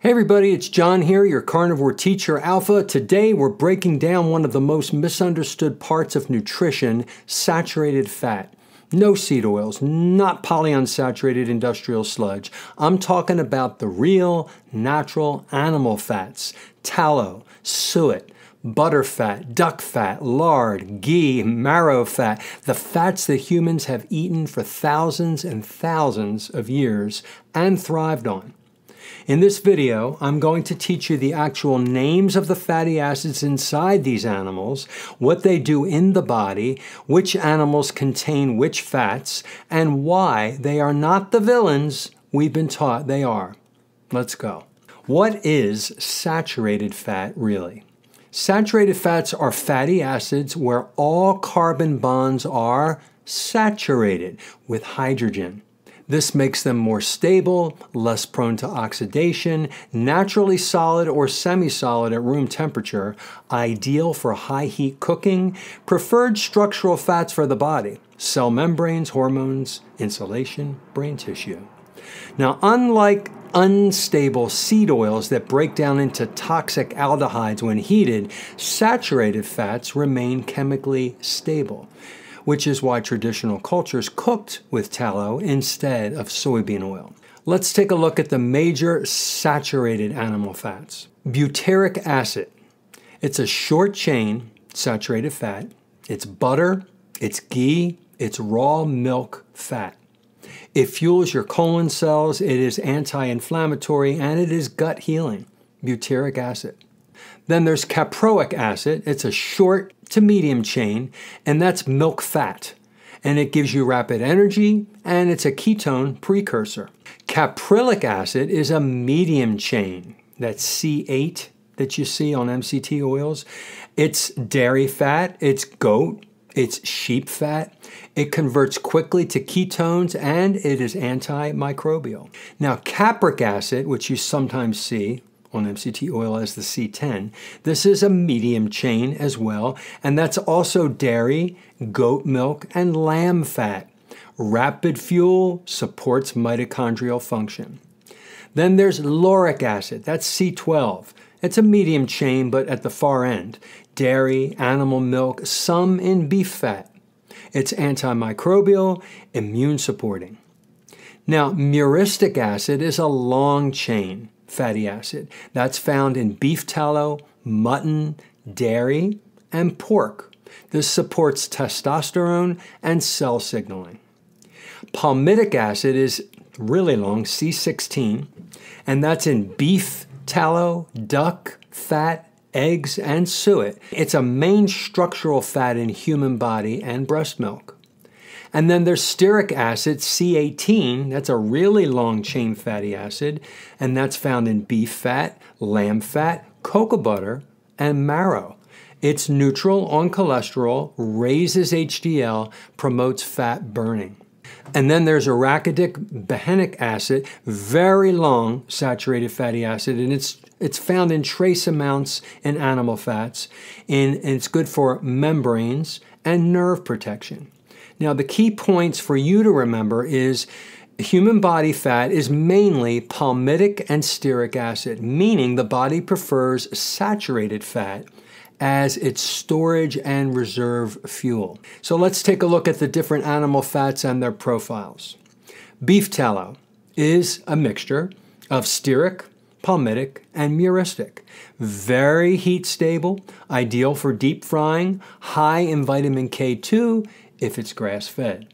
Hey everybody, it's John here, your carnivore teacher alpha. Today we're breaking down one of the most misunderstood parts of nutrition, saturated fat. No seed oils, not polyunsaturated industrial sludge. I'm talking about the real, natural animal fats, tallow, suet, butter fat, duck fat, lard, ghee, marrow fat, the fats that humans have eaten for thousands and thousands of years and thrived on. In this video, I'm going to teach you the actual names of the fatty acids inside these animals, what they do in the body, which animals contain which fats, and why they are not the villains we've been taught they are. Let's go. What is saturated fat really? Saturated fats are fatty acids where all carbon bonds are saturated with hydrogen. This makes them more stable, less prone to oxidation, naturally solid or semi-solid at room temperature, ideal for high heat cooking, preferred structural fats for the body, cell membranes, hormones, insulation, brain tissue. Now, unlike unstable seed oils that break down into toxic aldehydes when heated, saturated fats remain chemically stable which is why traditional cultures cooked with tallow instead of soybean oil. Let's take a look at the major saturated animal fats. Butyric acid. It's a short chain saturated fat. It's butter, it's ghee, it's raw milk fat. It fuels your colon cells, it is anti inflammatory, and it is gut healing. Butyric acid. Then there's caproic acid. It's a short to medium chain, and that's milk fat. And it gives you rapid energy, and it's a ketone precursor. Caprylic acid is a medium chain. That's C8 that you see on MCT oils. It's dairy fat, it's goat, it's sheep fat. It converts quickly to ketones and it is antimicrobial. Now, capric acid, which you sometimes see, on MCT oil as the C10. This is a medium chain as well, and that's also dairy, goat milk, and lamb fat. Rapid fuel supports mitochondrial function. Then there's lauric acid, that's C12. It's a medium chain, but at the far end. Dairy, animal milk, some in beef fat. It's antimicrobial, immune supporting. Now, myristic acid is a long chain fatty acid. That's found in beef tallow, mutton, dairy, and pork. This supports testosterone and cell signaling. Palmitic acid is really long, C16, and that's in beef, tallow, duck, fat, eggs, and suet. It's a main structural fat in human body and breast milk. And then there's stearic acid, C18. That's a really long chain fatty acid, and that's found in beef fat, lamb fat, cocoa butter, and marrow. It's neutral on cholesterol, raises HDL, promotes fat burning. And then there's arachidic behenic acid, very long saturated fatty acid, and it's it's found in trace amounts in animal fats, and it's good for membranes and nerve protection. Now, the key points for you to remember is human body fat is mainly palmitic and stearic acid, meaning the body prefers saturated fat as its storage and reserve fuel. So let's take a look at the different animal fats and their profiles. Beef tallow is a mixture of stearic, palmitic, and myristic. Very heat stable, ideal for deep frying, high in vitamin K2 if it's grass fed.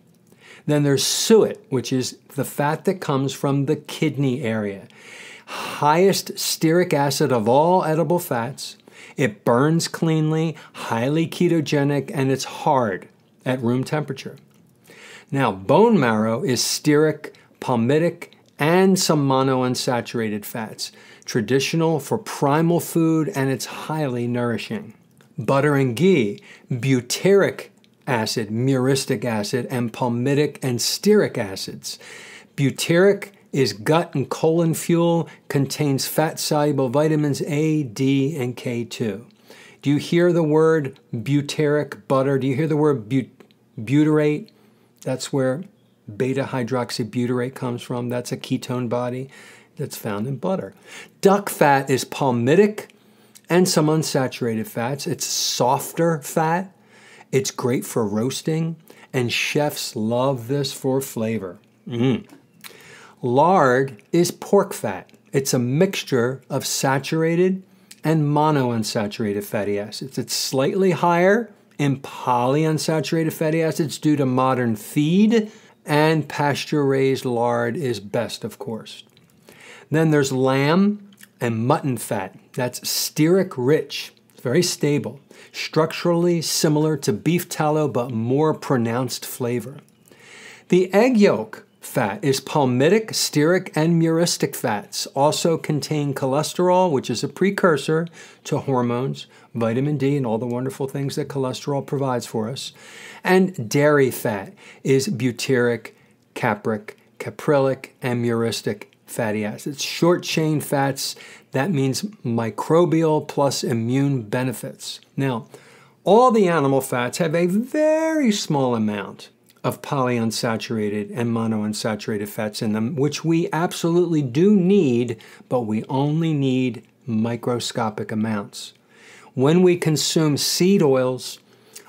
Then there's suet, which is the fat that comes from the kidney area. Highest stearic acid of all edible fats. It burns cleanly, highly ketogenic, and it's hard at room temperature. Now, bone marrow is stearic, palmitic, and some monounsaturated fats. Traditional for primal food, and it's highly nourishing. Butter and ghee, butyric acid, myristic acid, and palmitic and stearic acids. Butyric is gut and colon fuel, contains fat soluble vitamins A, D, and K2. Do you hear the word butyric butter? Do you hear the word but butyrate? That's where beta hydroxybutyrate comes from. That's a ketone body. that's found in butter. Duck fat is palmitic and some unsaturated fats. It's softer fat. It's great for roasting, and chefs love this for flavor. Mm. Lard is pork fat. It's a mixture of saturated and monounsaturated fatty acids. It's slightly higher in polyunsaturated fatty acids due to modern feed, and pasture raised lard is best, of course. Then there's lamb and mutton fat. That's stearic rich, very stable, structurally similar to beef tallow but more pronounced flavor. The egg yolk fat is palmitic, stearic, and myristic fats. Also contain cholesterol, which is a precursor to hormones, vitamin D, and all the wonderful things that cholesterol provides for us. And dairy fat is butyric, capric, caprylic, and myristic fatty acids. Short chain fats, that means microbial plus immune benefits. Now, all the animal fats have a very small amount of polyunsaturated and monounsaturated fats in them, which we absolutely do need, but we only need microscopic amounts. When we consume seed oils,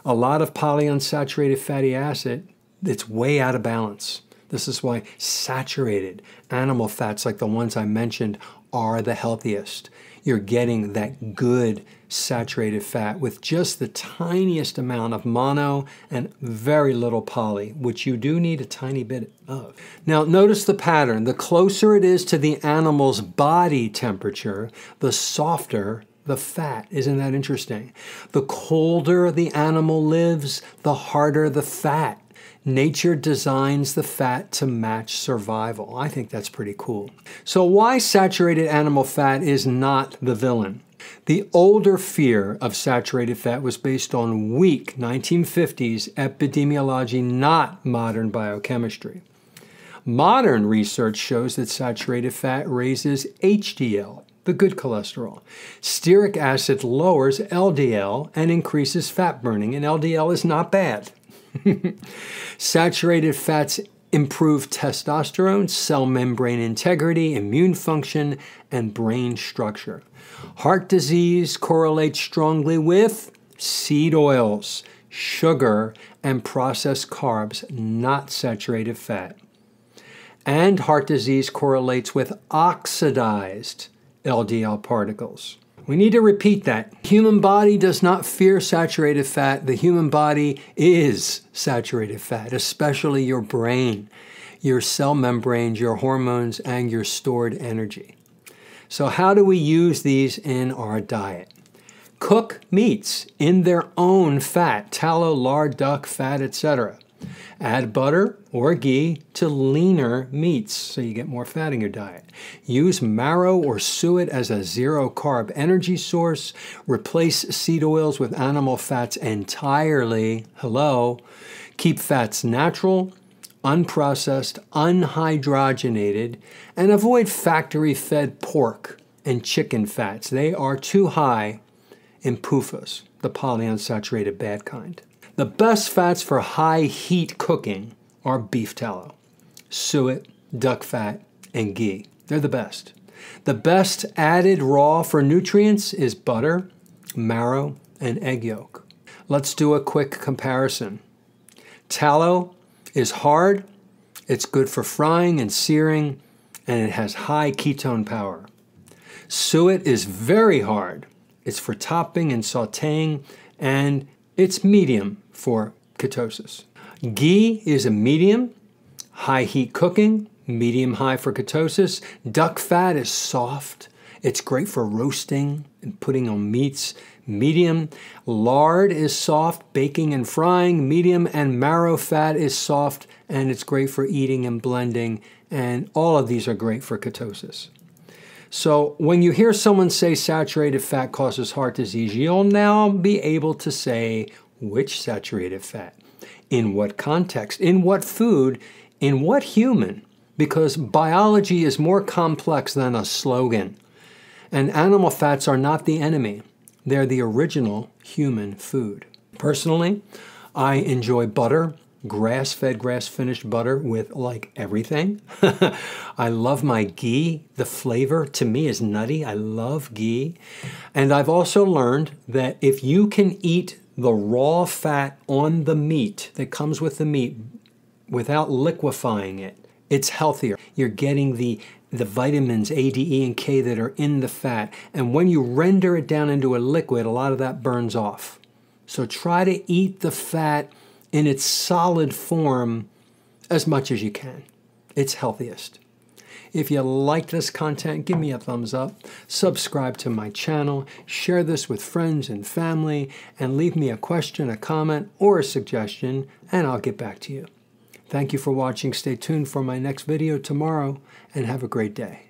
a lot of polyunsaturated fatty acid, it's way out of balance. This is why saturated animal fats, like the ones I mentioned, are the healthiest. You're getting that good saturated fat with just the tiniest amount of mono and very little poly, which you do need a tiny bit of. Now, notice the pattern. The closer it is to the animal's body temperature, the softer the fat. Isn't that interesting? The colder the animal lives, the harder the fat. Nature designs the fat to match survival. I think that's pretty cool. So, why saturated animal fat is not the villain? The older fear of saturated fat was based on weak 1950s epidemiology, not modern biochemistry. Modern research shows that saturated fat raises HDL, the good cholesterol. Stearic acid lowers LDL and increases fat burning, and LDL is not bad. Saturated fats improve testosterone, cell membrane integrity, immune function, and brain structure. Heart disease correlates strongly with seed oils, sugar, and processed carbs, not saturated fat. And heart disease correlates with oxidized LDL particles. We need to repeat that. Human body does not fear saturated fat. The human body is saturated fat, especially your brain, your cell membranes, your hormones, and your stored energy. So how do we use these in our diet? Cook meats in their own fat, tallow, lard, duck, fat, etc. Add butter or ghee to leaner meats so you get more fat in your diet. Use marrow or suet as a zero carb energy source. Replace seed oils with animal fats entirely. Hello. Keep fats natural, unprocessed, unhydrogenated, and avoid factory fed pork and chicken fats. They are too high in PUFAs, the polyunsaturated bad kind. The best fats for high heat cooking are beef tallow, suet, duck fat, and ghee. They're the best. The best added raw for nutrients is butter, marrow, and egg yolk. Let's do a quick comparison. Tallow is hard, it's good for frying and searing, and it has high ketone power. Suet is very hard. It's for topping and sauteing, and it's medium for ketosis. Ghee is a medium, high heat cooking, medium high for ketosis. Duck fat is soft. It's great for roasting and putting on meats. Medium. Lard is soft, baking and frying. Medium. And marrow fat is soft and it's great for eating and blending. And all of these are great for ketosis. So when you hear someone say saturated fat causes heart disease, you'll now be able to say which saturated fat, in what context, in what food, in what human, because biology is more complex than a slogan. And animal fats are not the enemy, they're the original human food. Personally, I enjoy butter, grass fed, grass finished butter with like everything. I love my ghee. The flavor to me is nutty. I love ghee. And I've also learned that if you can eat the raw fat on the meat that comes with the meat without liquefying it, it's healthier. You're getting the the vitamins A, D, E, and K that are in the fat. And when you render it down into a liquid, a lot of that burns off. So try to eat the fat in its solid form as much as you can. It's healthiest. If you like this content, give me a thumbs up, subscribe to my channel, share this with friends and family, and leave me a question, a comment, or a suggestion, and I'll get back to you. Thank you for watching. Stay tuned for my next video tomorrow, and have a great day.